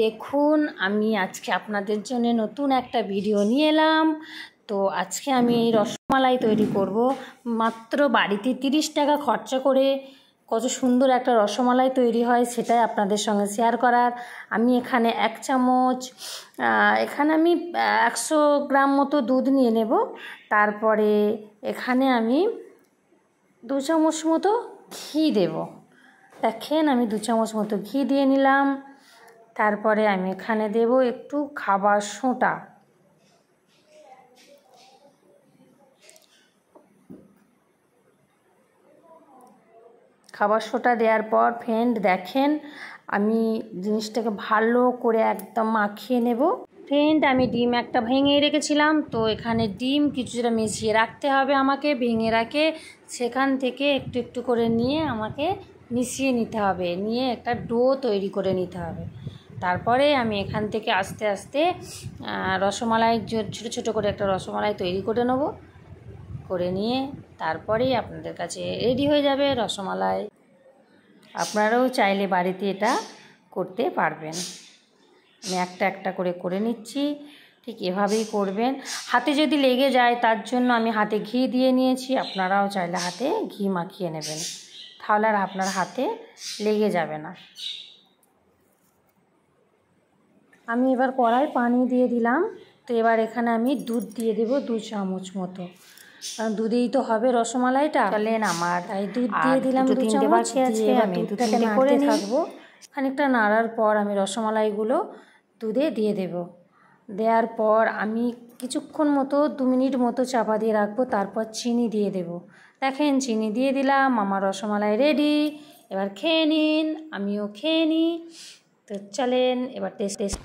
দেখুন, আমি আজকে আপনাদের জন্য নতুন একটা ভিডিও নিয়ে এলাম। তো আজকে আমি রসমালাই তৈরি করব। মাত্র বাড়িতে তিরিশ টাকা খরচা করে কত সুন্দর একটা রসমালাই তৈরি হয়, সেটাই আপনাদের সঙ্গে শেয়ার করার। আমি এখানে এক চামচ এখানে আমি একশো গ্রাম মতো দুধ নিয়ে নেব। তারপরে এখানে আমি দু চামচ মতো ঘি দেব। দেখেন, আমি দু চামচ মতো ঘি দিয়ে নিলাম। তারপরে আমি এখানে দেব একটু খাবার সোঁটা। খাবার সোটা দেওয়ার পর ফ্রেন্ড দেখেন, আমি জিনিসটাকে ভালো করে একদম মাখিয়ে নেব। ফ্রেন্ড আমি ডিম একটা ভেঙে রেখেছিলাম, তো এখানে ডিম কিছুটা মিশিয়ে রাখতে হবে আমাকে, ভেঙে রাখে সেখান থেকে একটু একটু করে নিয়ে আমাকে মিশিয়ে নিতে হবে, নিয়ে একটা ডো তৈরি করে নিতে হবে। তারপরে আমি এখান থেকে আস্তে আস্তে রসমালাই ছোটো ছোটো করে একটা রসমালাই তৈরি করে নেব। করে নিয়ে তারপরেই আপনাদের কাছে রেডি হয়ে যাবে রসমালাই। আপনারাও চাইলে বাড়িতে এটা করতে পারবেন। আমি একটা একটা করে করে নিচ্ছি, ঠিক এভাবেই করবেন। হাতে যদি লেগে যায়, তার জন্য আমি হাতে ঘি দিয়ে নিয়েছি, আপনারাও চাইলে হাতে ঘি মাখিয়ে নেবেন। তাহলে আর আপনার হাতে লেগে যাবে না। আমি এবার কড়াই পানি দিয়ে দিলাম। তো এবার এখানে আমি দুধ দিয়ে দেবো দু চামচ মতো। কারণ দুধেই তো হবে রসমালাইটা। চলেন আমার। তাই দুধ দিয়ে দিলাম দু চামচ। দিয়ে আমি দুধটাকে করে থাকব। খানিকটা নাড়ার পর আমি রসমালাইগুলো দুধে দিয়ে দেব। দেওয়ার পর আমি কিছুক্ষণ মতো, দু মিনিট মতো চাপা দিয়ে রাখব, তারপর চিনি দিয়ে দেব। দেখেন, চিনি দিয়ে দিলাম, আমার রসমালাই রেডি এবার খেয়ে নিন, আমিও খেয়ে নিই তো চলেন, এবার টেস্ট টেস্ট